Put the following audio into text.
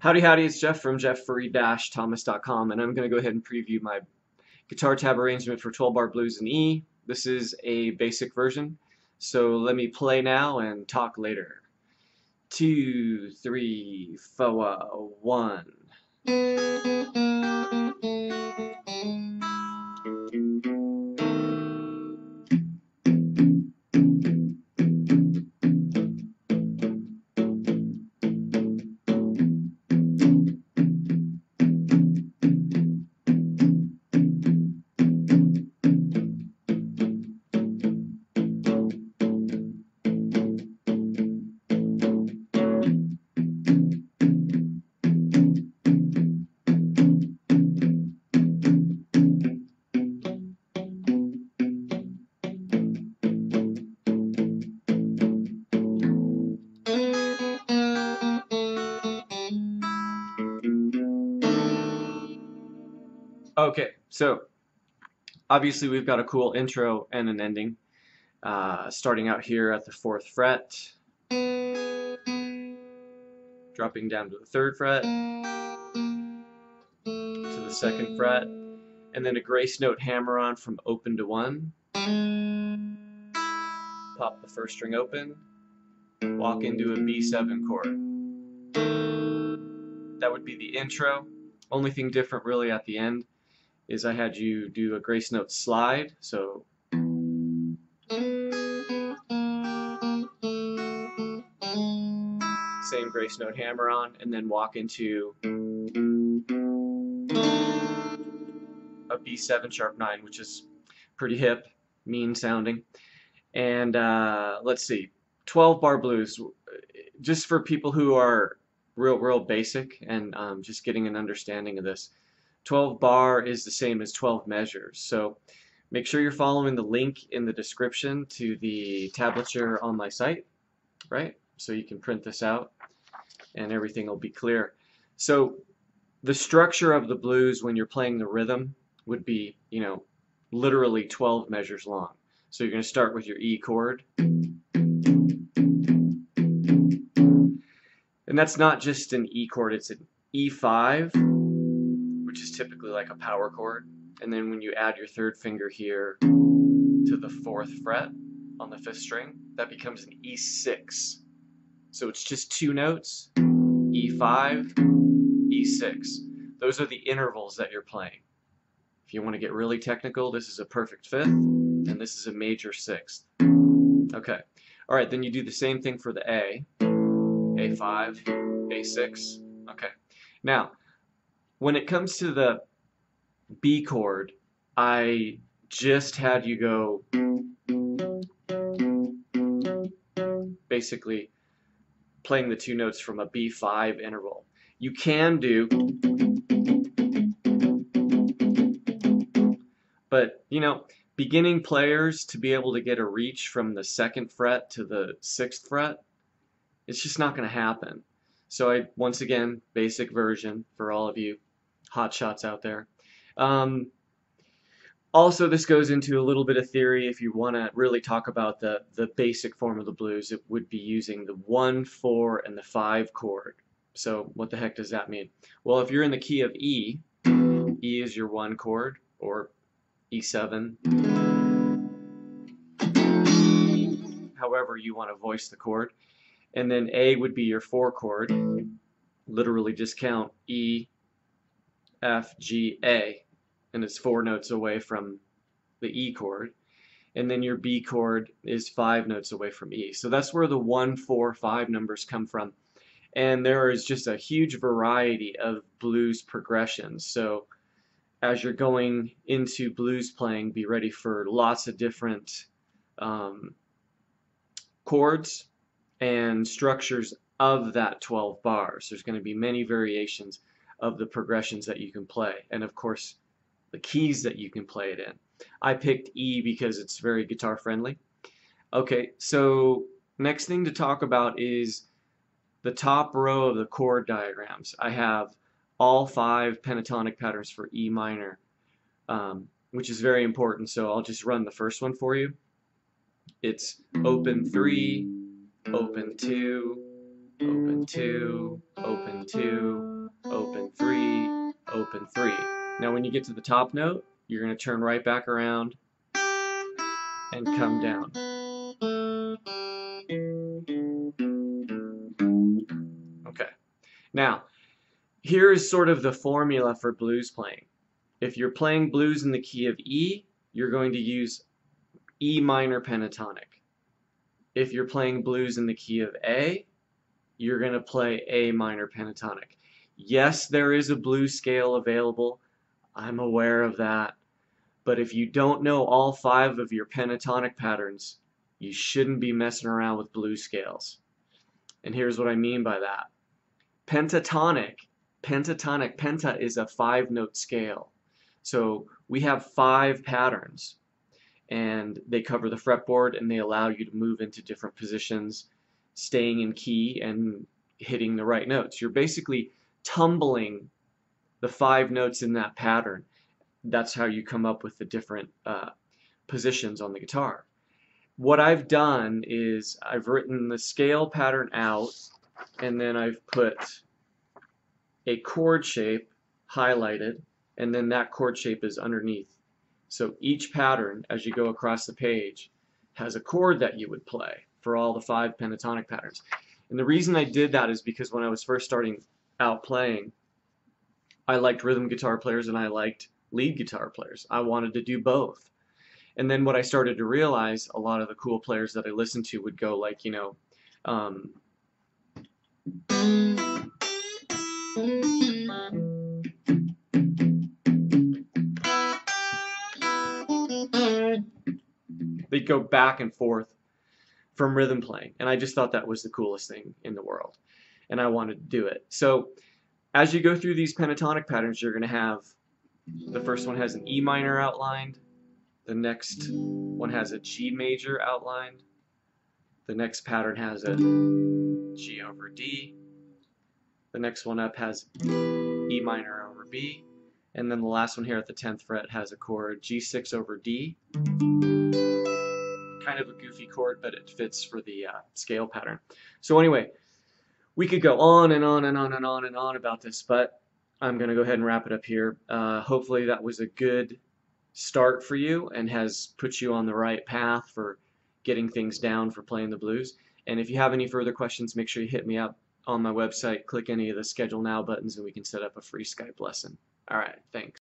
Howdy howdy, it's Jeff from jeffrey-thomas.com and I'm going to go ahead and preview my guitar tab arrangement for 12 bar blues in E. This is a basic version, so let me play now and talk later. Two, three, four, one. Okay, so obviously we've got a cool intro and an ending. Uh, starting out here at the fourth fret, dropping down to the third fret, to the second fret, and then a grace note hammer on from open to one. Pop the first string open, walk into a B7 chord. That would be the intro. Only thing different really at the end is I had you do a grace note slide. So same grace note hammer on, and then walk into a B7 sharp 9, which is pretty hip, mean sounding. And uh, let's see, 12 bar blues, just for people who are real, real basic and um, just getting an understanding of this. 12 bar is the same as 12 measures. So make sure you're following the link in the description to the tablature on my site, right? So you can print this out and everything will be clear. So the structure of the blues when you're playing the rhythm would be, you know, literally 12 measures long. So you're going to start with your E chord. And that's not just an E chord, it's an E5 which is typically like a power chord. And then when you add your third finger here to the fourth fret on the fifth string, that becomes an E6. So it's just two notes, E5, E6. Those are the intervals that you're playing. If you want to get really technical, this is a perfect fifth, and this is a major sixth. Okay. All right, then you do the same thing for the A. A5, A6. Okay. Now, when it comes to the B chord, I just had you go basically playing the two notes from a B5 interval. You can do but you know beginning players to be able to get a reach from the second fret to the sixth fret it's just not going to happen so I once again basic version for all of you hot shots out there. Um, also, this goes into a little bit of theory. If you want to really talk about the, the basic form of the blues, it would be using the 1, 4, and the 5 chord. So what the heck does that mean? Well, if you're in the key of E, E is your 1 chord, or E7, however you want to voice the chord. And then A would be your 4 chord, literally just count E, F, G, A, and it's four notes away from the E chord. And then your B chord is five notes away from E. So that's where the one, four, five numbers come from. And there is just a huge variety of blues progressions. So as you're going into blues playing, be ready for lots of different um, chords and structures of that 12 bars. There's going to be many variations of the progressions that you can play and of course the keys that you can play it in. I picked E because it's very guitar friendly. Okay, so next thing to talk about is the top row of the chord diagrams. I have all five pentatonic patterns for E minor, um, which is very important, so I'll just run the first one for you. It's open 3, open 2, open 2, open 2, three. Now when you get to the top note, you're going to turn right back around and come down. Okay. Now, here is sort of the formula for blues playing. If you're playing blues in the key of E, you're going to use E minor pentatonic. If you're playing blues in the key of A, you're going to play A minor pentatonic. Yes, there is a blues scale available. I'm aware of that. But if you don't know all five of your pentatonic patterns, you shouldn't be messing around with blues scales. And here's what I mean by that. Pentatonic, pentatonic, penta is a five note scale. So we have five patterns and they cover the fretboard and they allow you to move into different positions, staying in key and hitting the right notes. You're basically tumbling the five notes in that pattern. That's how you come up with the different uh, positions on the guitar. What I've done is I've written the scale pattern out and then I've put a chord shape highlighted and then that chord shape is underneath. So each pattern, as you go across the page, has a chord that you would play for all the five pentatonic patterns. And the reason I did that is because when I was first starting out playing, I liked rhythm guitar players and I liked lead guitar players. I wanted to do both. And then what I started to realize, a lot of the cool players that I listened to would go like, you know, um, they'd go back and forth from rhythm playing. And I just thought that was the coolest thing in the world. And I wanted to do it. So as you go through these pentatonic patterns, you're going to have the first one has an E minor outlined, the next one has a G major outlined, the next pattern has a G over D, the next one up has E minor over B, and then the last one here at the 10th fret has a chord G6 over D. Kind of a goofy chord, but it fits for the uh, scale pattern. So anyway, we could go on and on and on and on and on about this, but I'm going to go ahead and wrap it up here. Uh, hopefully that was a good start for you and has put you on the right path for getting things down for playing the blues. And if you have any further questions, make sure you hit me up on my website, click any of the schedule now buttons, and we can set up a free Skype lesson. All right, thanks.